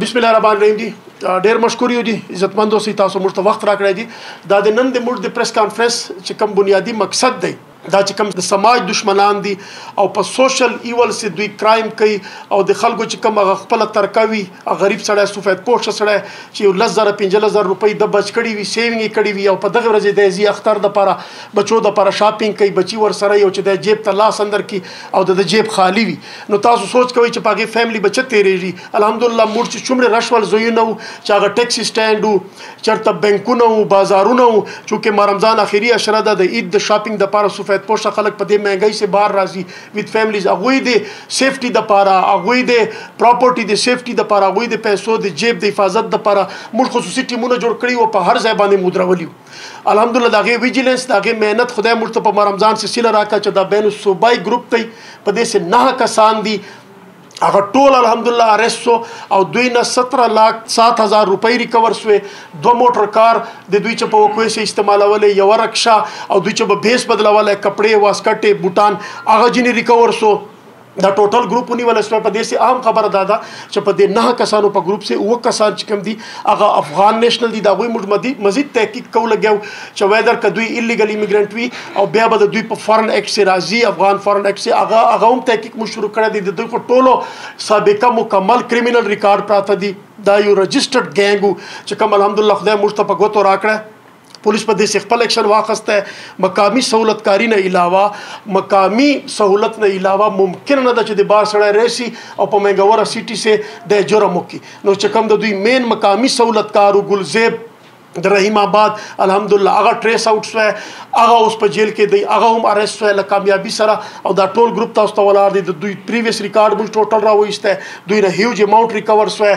بسم الله الرحمن الرحیم دی ډیر مشکور یو دي عزتمند اوسئ تاسو موږ ته وخت راکړی دي دا د نن د موږ د پریس کانفرنس چې کوم بنیادی مقصد دی دا چې کوم د سماج دشمنان دي او په سوشل ایول سي دوی کرایم کوي او د خلکو چې کوم هغه خپل ترکوي غریب سړی سفید پوش سړی چې لس زره پنځه لس زره روپۍ د بچ کړي وي سیوینګ کړي وي او په دغه ورځ د زی اختر د پاره بچو د پاره شاپینګ کوي بچي ور سره یو چې د جیب ته لاس اندر کی او د جیب خالی وي نو تاسو سوچ کوئ چې پاګه فیملی بچت تیریږي الحمدلله موږ چې څومره رشول زویونه وو چې هغه ټیکسي سټانډ وو چرته بانکونه وو بازارونه وو چې ما رمضان اخیری عشره ده د عید د شاپینګ د پاره سفید پوشه خلک په دې مهنګۍ سي بار راځي ویت فیملیز هغه دې سیفټي د پاره هغه دې پراپرټي د سیفټي د پاره هغه دې پیسو د جیب د حفاظت د پاره موږ خصوصي ټیمونه جوړ کړی او په هر ځای باندې مودرولي الحمدلله دا غي ویجیلنس دا غي مهنت خدای موږ ته په رمضان سي سیل راکا چې دا بین صوبای ګروپ ته په دې سه نه کسان دي هغه ټول الحمدلله اریست سو او دوی نه 17 لاک 7000 روپۍ ریکور سوې دوه موټر کار د دوی چې په وکوي سي استعمالولې یو رکشا او دوی چې به بیس بدلولې کپڑے واسکټې بوټان هغه جنې ریکور سو دا ټوټل ګروپ ونیول شو په دې سي اهم خبره دا ده چې په دې نه کسانو په ګروپ سي او کسان چې کوم دي هغه افغان نېشنل دي د هغوی موږ مدي- مزید تحقیق کوو لګیاو چې ویدر که دوی ایلیګل ایمیګرنټ وي او بیا به د دوی په فارن ایکټ سي راځي افغان فارن ایکټ سي هغه هغه هم تحقیق موږ شروع کړی دی د دوی خو ټولو سابقه مکمل کریمینل ریکارډ پراته دي دا یو رجسټرډ ګینګ وو چې کوم الحمدالله خدای موږ ته په ګوتو راکړی پولیس په دې خپل اکشن واخسته مقامی سہولت کاری نه علاوه مقامی سہولت نه علاوه ممکن نه ده چې د بار سره راشي او په منګوره سیټي سه د جرم وکي نو چې کوم د دوی مین مقامی سہولت کارو ګلزیب د رحیم آباد الحمدلله هغه ټریس اوټ شو هغه اوس په جیل کې دی هغه هم اریسټ شو له کامیابی سره او دا ټول ګروپ تاسو ته ولار دي د دوی پریویس ریکارډ موږ ټوټل را وېسته دوی نه هیوج اماونټ ریکور شو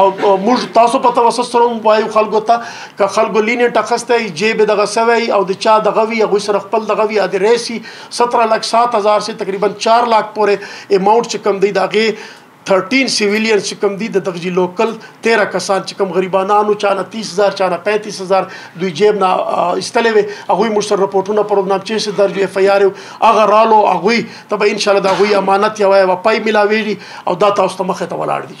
او موږ تاسو په توسط سره وایو خلکو ته که خلکو لینټ اخسته جیب د غسوي او د چا د غوي هغه سره خپل د غوي ادرسي 17 لک 7000 سي تقریبا 4 لک پورې اماونټ چې کم دی داغه 13 سیویلینز چې کم دي د دغه لوکل 13 کسان چې کم غریبانانو چانه 30000 چانه 35000 دوی جیب نه استلې وي هغه موږ سره رپورټونه پروګرام چې سي درج اف آی آر هغه رالو هغه ته به ان شاء الله دا غوي امانت یو وای وپای ملاوي او دا تاسو ته مخه ته ولاړ دي